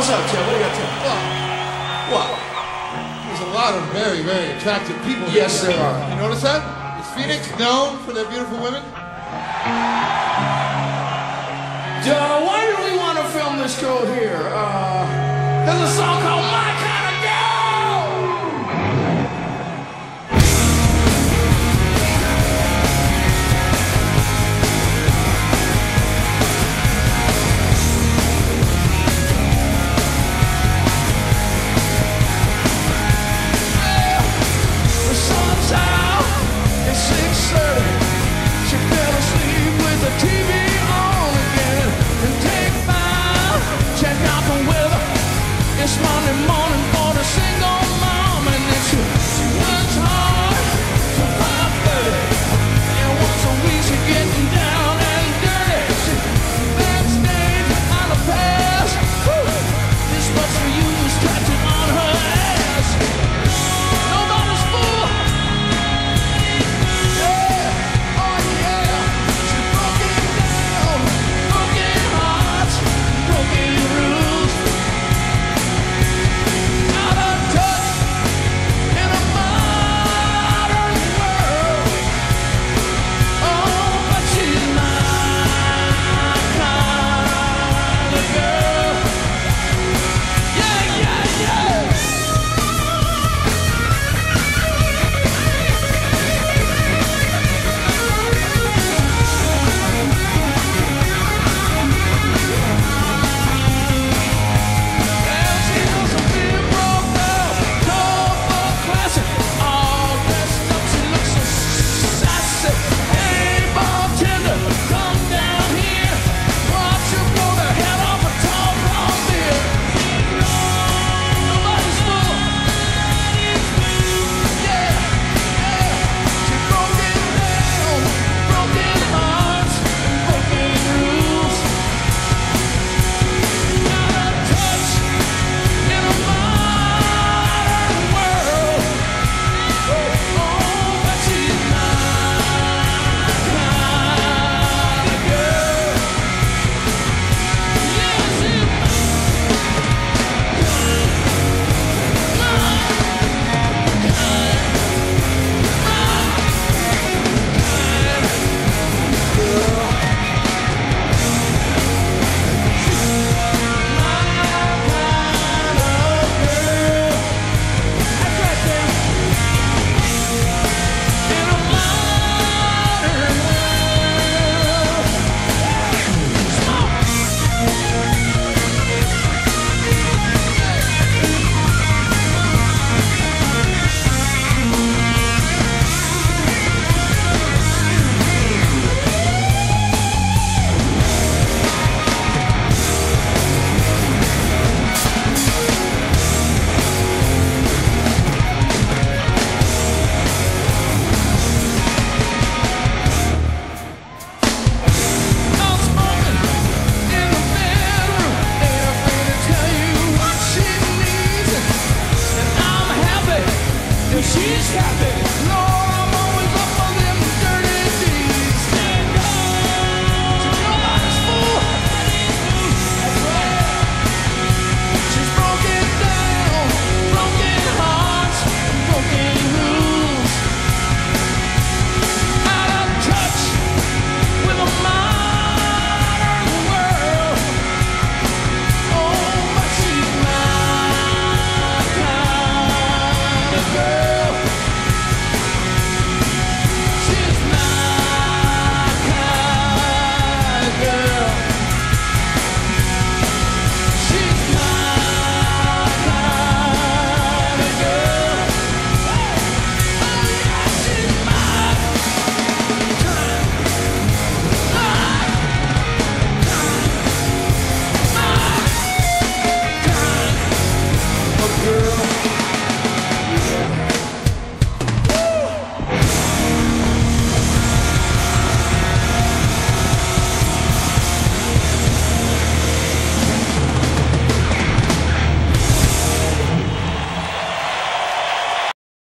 What's up, Tim? What do you got Tim? What? there's a lot of very, very attractive people here. Yes, there are. You notice that? Is Phoenix known for their beautiful women? Duh, why do we want to film this girl here? Uh, there's a song called My